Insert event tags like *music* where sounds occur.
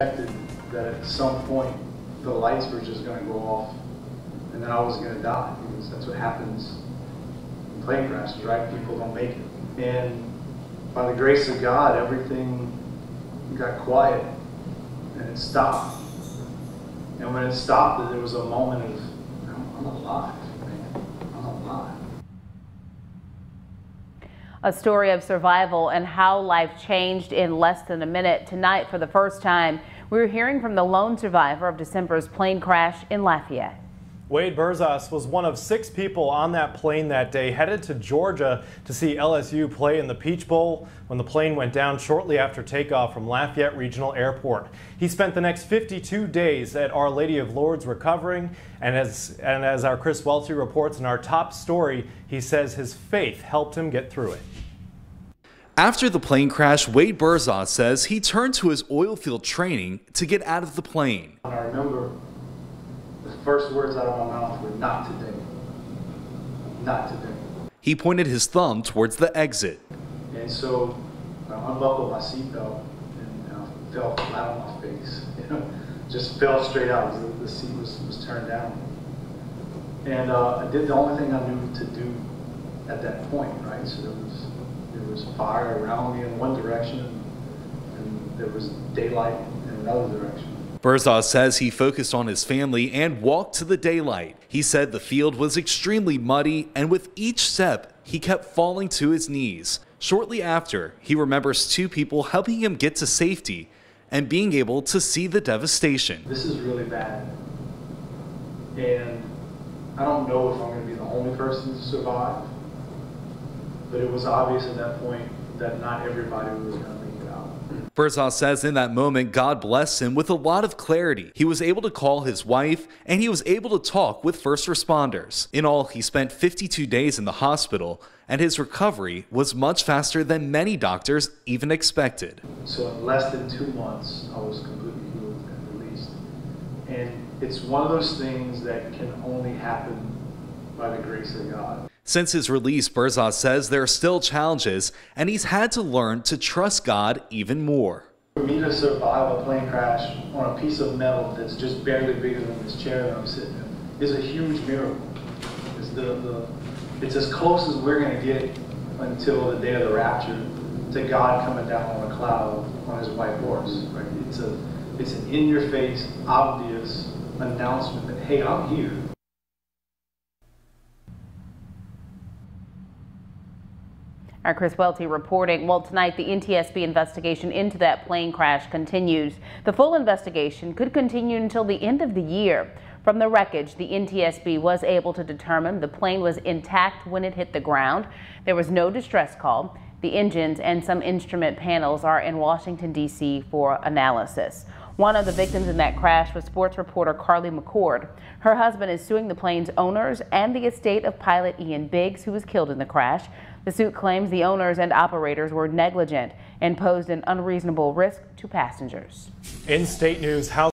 expected that at some point the lights were just going to go off and then I was going to die because that's what happens in plane crashes, right? People don't make it. And by the grace of God, everything got quiet and it stopped. And when it stopped, there was a moment of, I'm, alive, man. I'm alive. A story of survival and how life changed in less than a minute. Tonight, for the first time, we're hearing from the lone survivor of December's plane crash in Lafayette. Wade Berzas was one of six people on that plane that day headed to Georgia to see LSU play in the Peach Bowl when the plane went down shortly after takeoff from Lafayette Regional Airport. He spent the next 52 days at Our Lady of Lourdes recovering, and as, and as our Chris Welty reports in our top story, he says his faith helped him get through it. After the plane crash, Wade Berzas says he turned to his oil field training to get out of the plane. I remember the first words out of my mouth were not today. Not today. He pointed his thumb towards the exit. And so I unbuckled my seatbelt and uh, fell flat on my face. You *laughs* know, just fell straight out because the, the seat was, was turned down. And uh, I did the only thing I knew to do at that point, right? So there was there was fire around me in one direction, and there was daylight in another direction. Berzas says he focused on his family and walked to the daylight. He said the field was extremely muddy, and with each step, he kept falling to his knees. Shortly after, he remembers two people helping him get to safety and being able to see the devastation. This is really bad. And I don't know if I'm going to be the only person to survive, but it was obvious at that point that not everybody was going to Berzas says in that moment, God blessed him with a lot of clarity. He was able to call his wife and he was able to talk with first responders. In all, he spent 52 days in the hospital and his recovery was much faster than many doctors even expected. So in less than two months, I was completely healed and released. And it's one of those things that can only happen by the grace of God. Since his release, Berzas says there are still challenges, and he's had to learn to trust God even more. For me to survive a plane crash on a piece of metal that's just barely bigger than this chair that I'm sitting in is a huge miracle. It's, the, the, it's as close as we're going to get until the day of the rapture to God coming down on a cloud on his white horse. Right? It's, a, it's an in-your-face, obvious announcement that, hey, I'm here. Our Chris Welty reporting. Well, tonight the NTSB investigation into that plane crash continues. The full investigation could continue until the end of the year. From the wreckage, the NTSB was able to determine the plane was intact when it hit the ground. There was no distress call. The engines and some instrument panels are in Washington, D.C. for analysis. One of the victims in that crash was sports reporter Carly McCord. Her husband is suing the plane's owners and the estate of pilot Ian Biggs, who was killed in the crash. The suit claims the owners and operators were negligent and posed an unreasonable risk to passengers. In state news, House